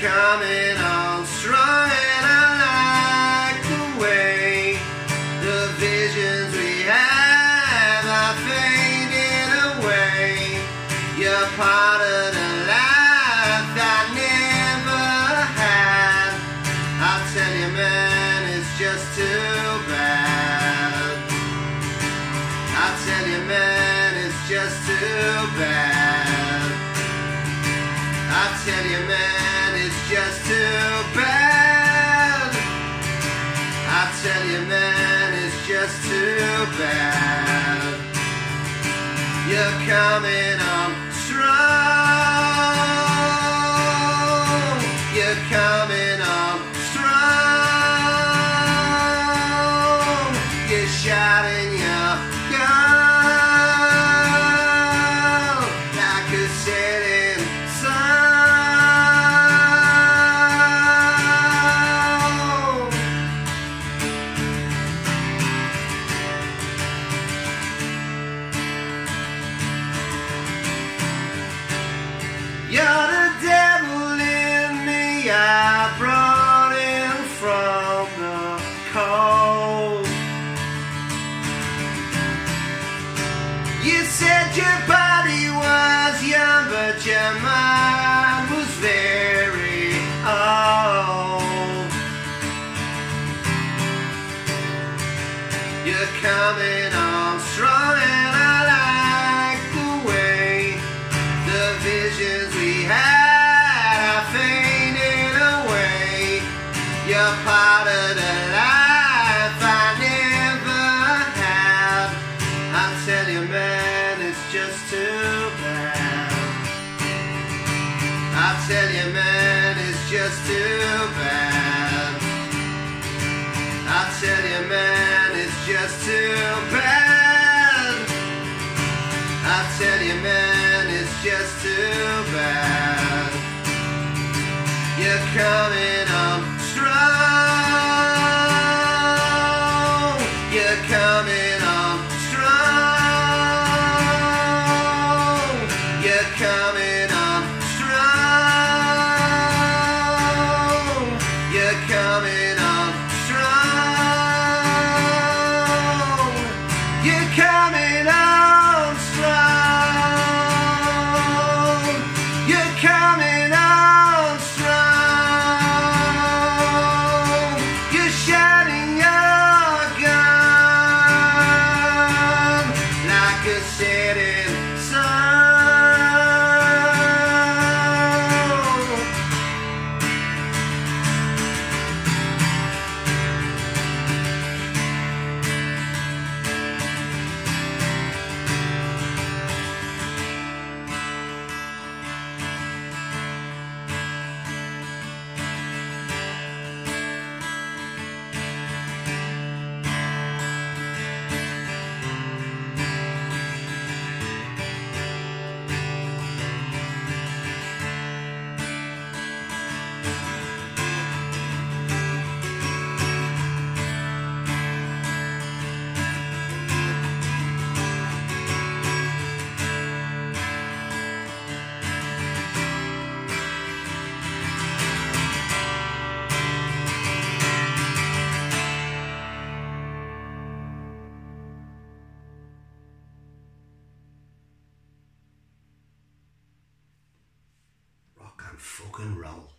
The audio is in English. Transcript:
Coming on strong and I like the way the visions we have are fading away. You're part of the life I never had. I tell you, man, it's just too bad. I tell you, man, it's just too bad. I tell you, man, it's just too bad. I tell you, man, it's just too bad. You're coming on strong. I brought in from the cold. You said your body was young, but your mind was very old. You're coming on bad. I tell you, man, it's just too bad. I tell you, man, it's just too bad. You're coming fucking roll.